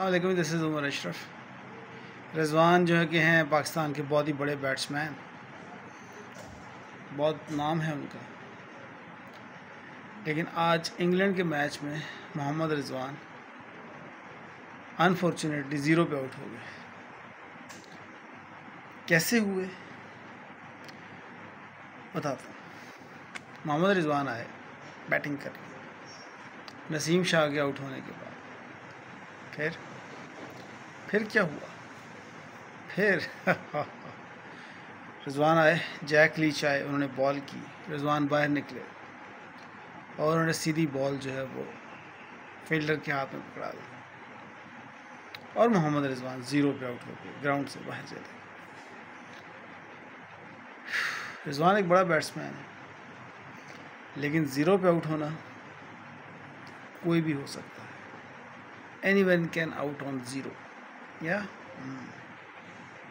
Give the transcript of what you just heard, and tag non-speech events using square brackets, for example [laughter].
Allam this is Umar Ashraf Rizwan जो है कि हैं पाकिस्तान के बहुत ही बड़े बैट्समैन बहुत नाम है उनका। लेकिन आज इंग्लैंड के मैच में मोहम्मद रिजवान अनफॉर्चुनेटली ज़ीरो पे आउट हो गए। कैसे हुए? बताता हूँ। मोहम्मद रिजवान आए बैटिंग कर नसीम शाह के आउट होने के बाद। फिर फिर क्या हुआ? फिर, [laughs] रिजवान आए, जैक लीच आए, उन्होंने बॉल की, रिजवान बाहर निकले, और उन्होंने सीधी बॉल जो है वो फील्डर के हाथ में पकड़ा दी, और मोहम्मद रिजवान ज़ीरो पे आउट हो गए, ग्राउंड से बाहर चले रिजवान एक बड़ा बैट्समैन है, लेकिन ज़ीरो पे आउट होना कोई भी हो सकता है। Anyone can out on zero yeah mm.